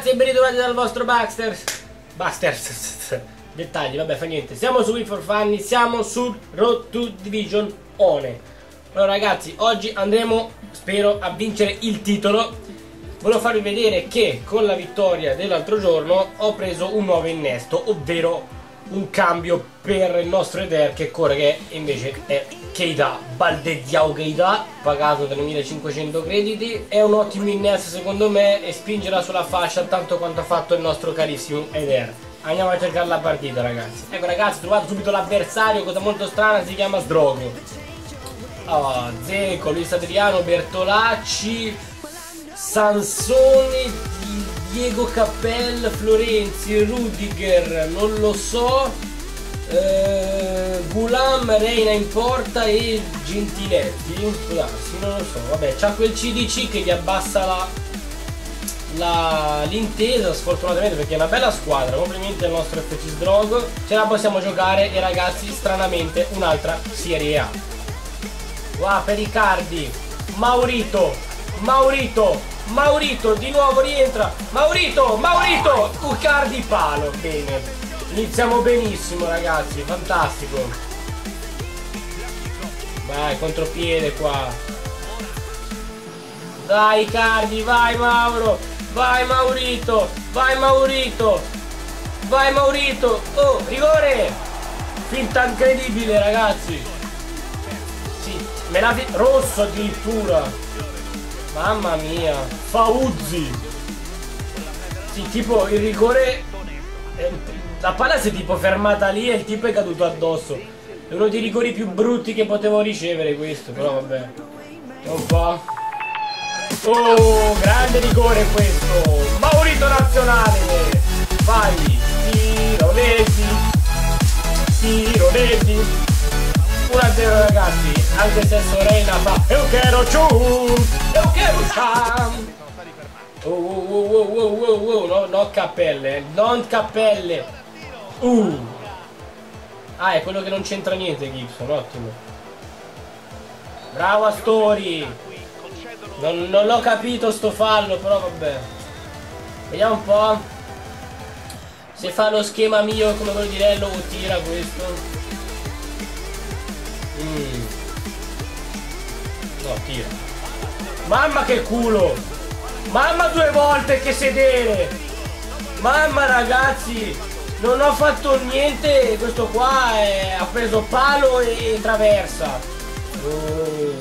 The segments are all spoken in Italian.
ragazzi ben ritrovati dal vostro Baxter. Baxter Dettagli, vabbè fa niente. Siamo su Wii for Funny, siamo sul Road to Division One Allora ragazzi, oggi andremo, spero, a vincere il titolo. Volevo farvi vedere che con la vittoria dell'altro giorno ho preso un nuovo innesto Ovvero un cambio per il nostro Eder che corre che invece è Keita Baldezziao Keita pagato 3500 crediti. È un ottimo innesto secondo me e spingerà sulla fascia tanto quanto ha fatto il nostro carissimo Eder. Andiamo a cercare la partita ragazzi. Ecco ragazzi trovate subito l'avversario cosa molto strana si chiama Sdrogo oh, Zeco, Luis Adriano, Bertolacci Sansone Diego Cappell, Florenzi, Rudiger, non lo so, eh, Gulam, Reina in porta e Gentiletti, può darsi, non lo so, vabbè, c'ha quel CDC che gli abbassa l'intesa sfortunatamente perché è una bella squadra, complimenti al nostro FC Sdrogo, ce la possiamo giocare e ragazzi stranamente un'altra Serie A. Qua per Icardi, Maurito, Maurito, Maurito, di nuovo rientra, Maurito, Maurito, Icardi palo, bene, iniziamo benissimo ragazzi, fantastico. Vai, contropiede qua. Dai Icardi, vai Mauro, vai Maurito, vai Maurito, vai Maurito, oh, rigore, finta incredibile ragazzi. Me la fi- rosso addirittura. Mamma mia, Fauzzi. Sì, tipo il rigore. eh, La palla si è tipo fermata lì e il tipo è caduto addosso. È uno dei rigori più brutti che potevo ricevere questo, però vabbè. Un po'. Oh, grande rigore questo! Maurito nazionale! 1-0 ragazzi, anche se Sorena fa Eu quero ciù! Eu quero ciam! Oh, oh, oh, oh, oh, oh, no, no cappelle, non cappelle! Uh! Ah, è quello che non c'entra niente Gibson, ottimo. Bravo Astori! Non, non l'ho capito sto fallo, però vabbè. Vediamo un po'. Se fa lo schema mio come quello di Rello o tira questo. Mm. No, tira. Mamma che culo! Mamma due volte che sedere! Mamma ragazzi! Non ho fatto niente, questo qua è- ha preso palo e, e traversa. Oh,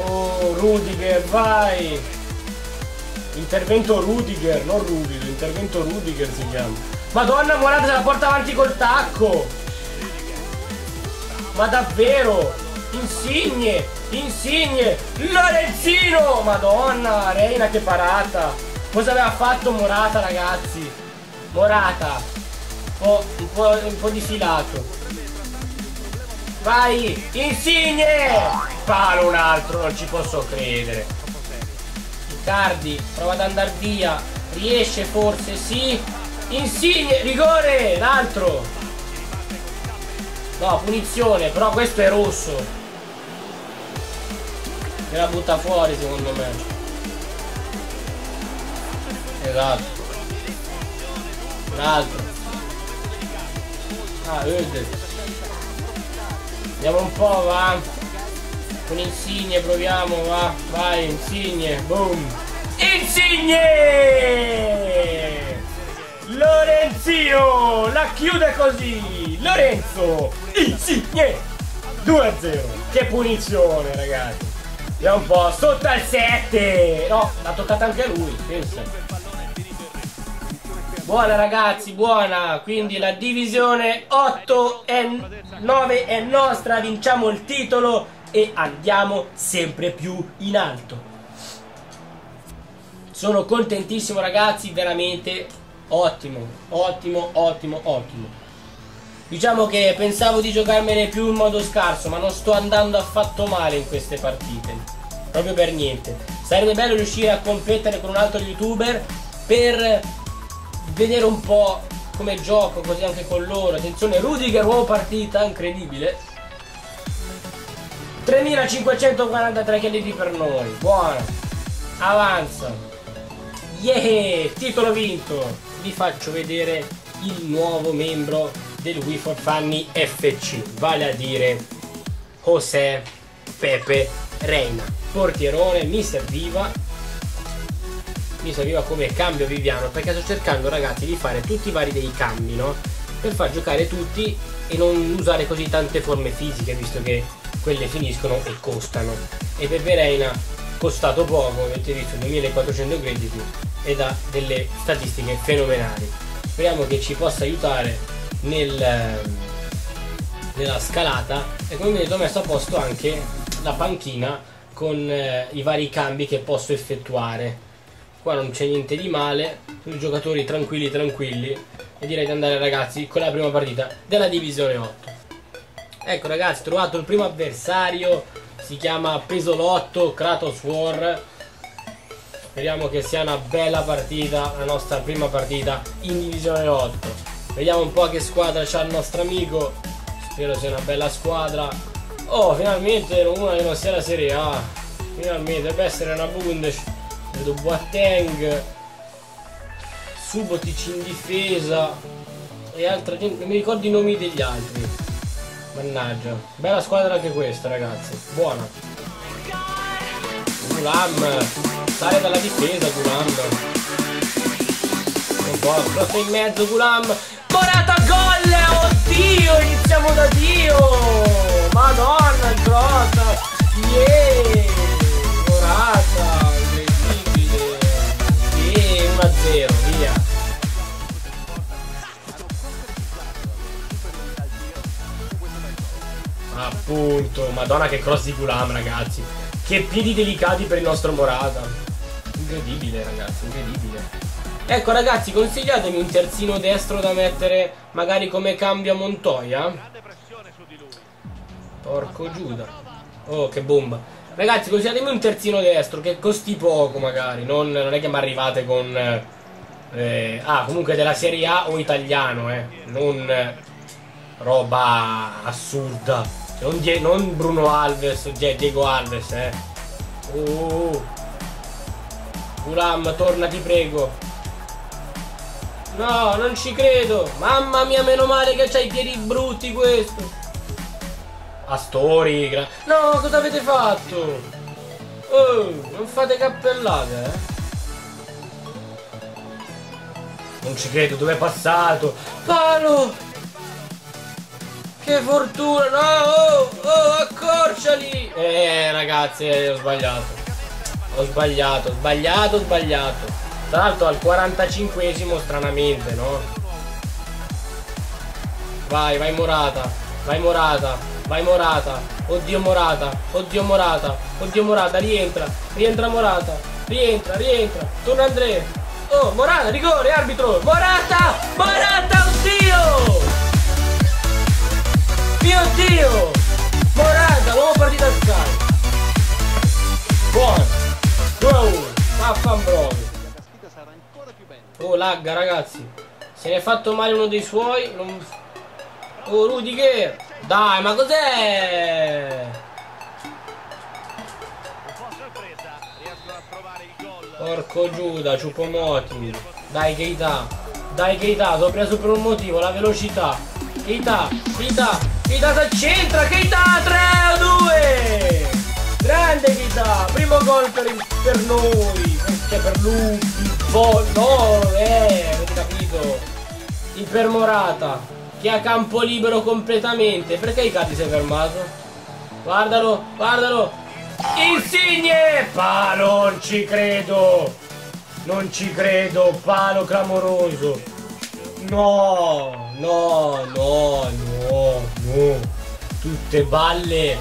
oh, Rudiger, vai! Intervento Rudiger, non Rudiger, intervento Rudiger si chiama. Madonna Morata se la porta avanti col tacco! Ma davvero? Insigne! Insigne! Lorenzino! Madonna! Reina che parata! Cosa aveva fatto Morata ragazzi? Morata! Un po', un po', un po' difilato. Vai! Insigne! Palo un altro, non ci posso credere. Icardi, prova ad andare via. Riesce forse, sì. Insigne, rigore! L'altro! No, punizione, però questo è rosso. Me la butta fuori secondo me. Esatto. L'altro. Ah, Öde. Andiamo un po', va. Con Insigne proviamo, va. Vai, Insigne. Boom. Insigne! Lorenzino! La chiude così! Lorenzo! Insigne! 2-0. Che punizione, ragazzi. Vediamo un po'. Sotto al 7! No, l'ha toccata anche lui, pensa. Buona ragazzi, buona! Quindi la divisione 8 e 9 è nostra, vinciamo il titolo e andiamo sempre più in alto. Sono contentissimo ragazzi, veramente ottimo, ottimo, ottimo, ottimo. Diciamo che pensavo di giocarmene più in modo scarso, ma non sto andando affatto male in queste partite. proprio per niente. Sarebbe bello riuscire a competere con un altro youtuber per vedere un po' come gioco, così anche con loro. Attenzione, Rudiger, uomo partita, incredibile. 3543 chiediti per noi, buona. Avanza. Yeah, titolo vinto. Vi faccio vedere il nuovo membro del Wii for Funny FC, vale a dire José Pepe Reina. Portierone, mi serviva mi serviva come cambio Viviano perché sto cercando ragazzi di fare tutti i vari dei cambi no? per far giocare tutti e non usare così tante forme fisiche visto che quelle finiscono e costano e per Verena costato poco avete visto 2400 crediti ed ha delle statistiche fenomenali speriamo che ci possa aiutare nel, nella scalata e come vedete ho messo a posto anche la panchina con eh, i vari cambi che posso effettuare. Qua non c'è niente di male tutti giocatori tranquilli tranquilli. E direi di andare ragazzi con la prima partita della divisione 8 ecco ragazzi trovato il primo avversario si chiama Pesolotto Kratos War. Speriamo che sia una bella partita la nostra prima partita in divisione 8 vediamo un po' che squadra c'ha il nostro amico. Spero sia una bella squadra. Oh finalmente una che non sia la Serie A. Finalmente deve essere una Bundes. Vedo Boateng. Subotic in difesa. E altra gente non mi ricordo i nomi degli altri. Mannaggia. Bella squadra anche questa ragazzi. Buona. Gulam. Sale dalla difesa Gulam. Un po' cross in mezzo Gulam Morata gol oddio iniziamo da Dio. Madonna cross yeah. Morata incredibile. Yeah 1-0 via. Appunto, madonna che cross di Gulam ragazzi. Che piedi delicati per il nostro Morata. Incredibile ragazzi, incredibile Ecco ragazzi, consigliatemi un terzino destro da mettere magari come cambio a Montoya Porco Giuda Oh che bomba Ragazzi consigliatemi un terzino destro che costi poco magari Non, non è che mi arrivate con eh, Ah comunque della Serie A o italiano eh Non eh, roba assurda non, Die- non Bruno Alves, Die- Diego Alves, eh. Uh. Gulam, torna ti prego. No, non ci credo. Mamma mia, meno male che c'hai i piedi brutti questo. Astori, gra- No, cosa avete fatto? Oh, non fate cappellate, eh. Non ci credo, dove è passato? Palo! Che fortuna, no! Oh, oh, accorciali! Eh, ragazzi, eh, ho sbagliato. Ho sbagliato, ho sbagliato, ho sbagliato. Tra l'altro al 45esimo, stranamente, no? Vai, vai Morata, vai Morata, vai Morata. Oddio Morata, oddio Morata, oddio Morata, rientra, rientra Morata, rientra, rientra, torna Andrea. Oh, Morata, rigore, arbitro, Morata, Morata, oddio! Mio Dio! Morata, nuova partita a Sky! Buono! 2 a 1, vaffanbrodo! Oh, lagga ragazzi! Se ne è fatto male uno dei suoi, non... Oh, Rudiger! Dai, ma cos'è? Porco Giuda, Ciupomoti! Dai Keita! Dai Keita, l'ho preso per un motivo, la velocità! Keita, Keita, Keita si accentra, Keita 3 a 2! Grande Keita, primo gol per, per noi, cioè per lui, gol, no, eh, avete capito? Ipermorata, che ha campo libero completamente, perché Icardi si è fermato? Guardalo, guardalo, Insigne, palo, non ci credo, non ci credo, palo clamoroso. No, no, no, no, no. Tutte balle.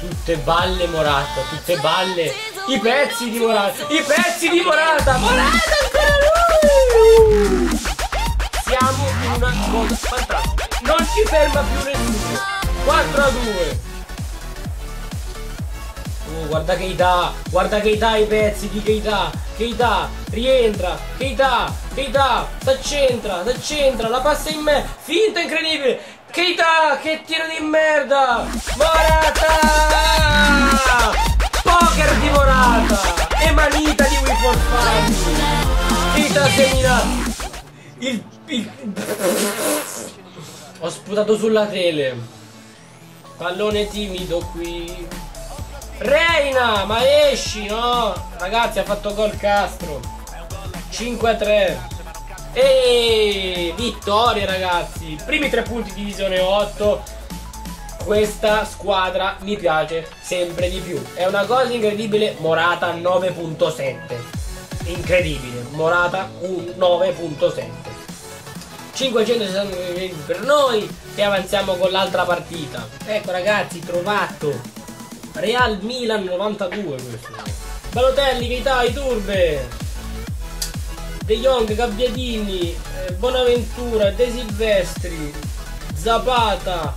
Tutte balle Morata, tutte balle. I pezzi di Morata, i pezzi di Morata. Morata ancora lui. Siamo in una cosa fantastica. Non ci ferma più nessuno. 4 a 2. Oh, guarda Keita, guarda Keita i pezzi di Keita, Keita, rientra, Keita, Keita, s'accentra, s'accentra, la passa in me, finta incredibile, Keita, che tiro di merda, Morata, poker di Morata, e manita di Wii for Fun, Keita semina, il, il, ho sputato sulla tele, pallone timido qui, Reina, ma esci, no? Ragazzi, ha fatto gol Castro. 5 a 3. E vittoria, ragazzi. Primi tre punti divisione 8. Questa squadra mi piace sempre di più. È una cosa incredibile. Morata 9.7. Incredibile. Morata un 9.7. 560 per noi e avanziamo con l'altra partita. Ecco ragazzi, trovato Real Milan 92 questo. Balotelli, Keita, Turbe. De Jong, Gabbiadini, eh, Bonaventura, De Silvestri, Zapata,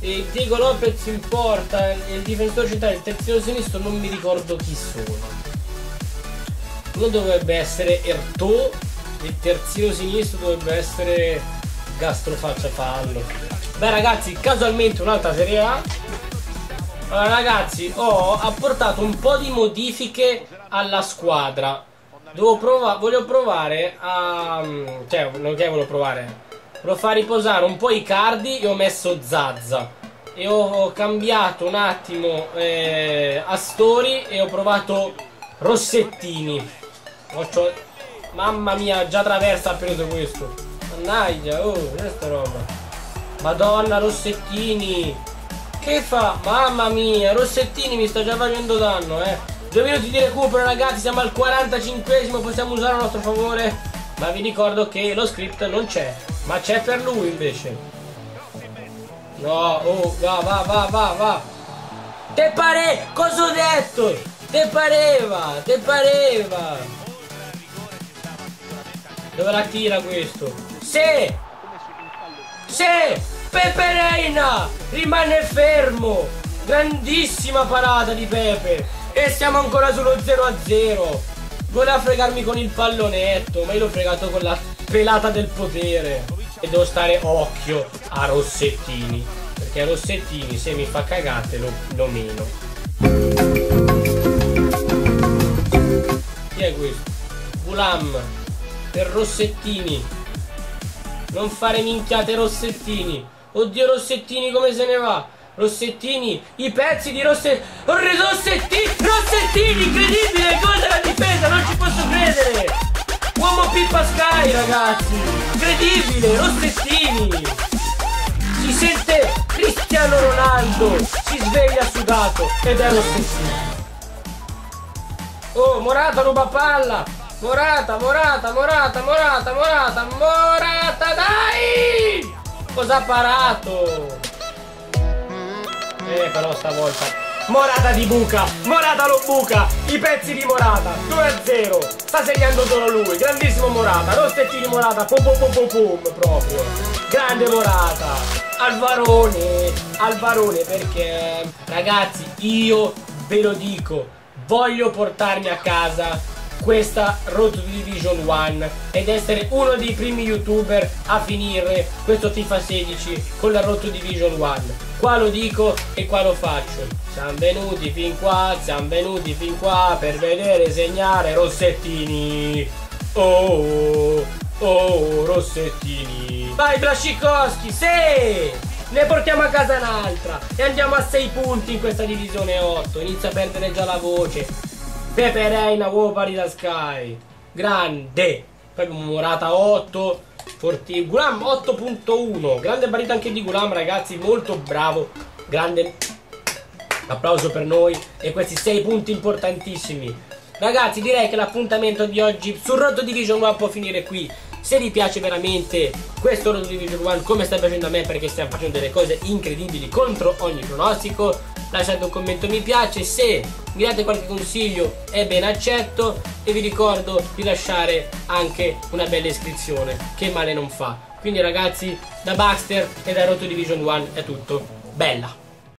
e Diego Lopez in porta, il difensore centrale, il terzino sinistro non mi ricordo chi sono. Uno dovrebbe essere Ertò, il terzino sinistro dovrebbe essere Gastrofaccia Fallo. Beh ragazzi, casualmente un'altra Serie A allora ragazzi, ho apportato un po' di modifiche alla squadra. Devo provare, voglio provare a... Cioè, non che volevo provare. Volevo far riposare un po' i cardi e ho messo Zazza. E ho cambiato un attimo eh, Astori e ho provato Rossettini. Faccio... Mamma mia, già traversa ha preso questo. Mannaggia, oh, questa roba. Madonna, Rossettini. Che fa? Mamma mia, Rossettini mi sta già facendo danno, eh. Due minuti di recupero, ragazzi, siamo al 45esimo, possiamo usare a nostro favore. Ma vi ricordo che lo script non c'è, ma c'è per lui invece. No, oh, va, va, va, va, va. Te pare, cosa ho detto? Te pareva, te pareva. Dove la tira questo? Se! Se! Pepe Reina rimane fermo. Grandissima parata di Pepe. E siamo ancora sullo 0 a 0. Voleva fregarmi con il pallonetto, ma io l'ho fregato con la pelata del potere. E devo stare occhio a Rossettini. Perché Rossettini se mi fa cagate lo, lo meno. Chi è questo? Gulam per Rossettini. Non fare minchiate Rossettini. Oddio Rossettini come se ne va? Rossettini, i pezzi di Rossettini. Rossettini, Rossettini, incredibile, gol della difesa, non ci posso credere. Uomo Pippa Sky, ragazzi. Incredibile, Rossettini. Si sente Cristiano Ronaldo, si sveglia sudato ed è Rossettini. Oh, Morata ruba palla. Morata, Morata, Morata, Morata, Morata, Morata, dai! Cosa ha parato? Eh, però stavolta. Morata di buca! Morata lo buca! I pezzi di Morata! 2 a 0! Sta segnando solo lui! Grandissimo Morata! Rossettini Morata! Pum pum pum pum pum! Proprio! Grande Morata! Alvarone! Alvarone perché... Ragazzi, io ve lo dico! Voglio portarmi a casa questa Road to Division 1 ed essere uno dei primi youtuber a finire questo FIFA 16 con la Road to Division 1 qua lo dico e qua lo faccio. Siamo venuti fin qua siamo venuti fin qua per vedere segnare Rossettini. Oh oh Rossettini. Vai Blascikowski sì! Ne portiamo a casa un'altra. E andiamo a 6 punti in questa divisione 8 inizia a perdere già la voce. Pepe Reina, uovo pari da Sky. Grande. Poi Morata 8. Forti. Gulam 8.1. Grande partita anche di Gulam, ragazzi. Molto bravo. Grande applauso per noi. E questi 6 punti importantissimi. Ragazzi, direi che l'appuntamento di oggi sul Road Division 1 può finire qui. Se vi piace veramente questo Road Division 1 come sta piacendo a me perché stiamo facendo delle cose incredibili contro ogni pronostico, lasciate un commento mi piace. Se mi date qualche consiglio è ben accetto e vi ricordo di lasciare anche una bella iscrizione che male non fa quindi ragazzi da Baxter e da Roto Division 1 è tutto bella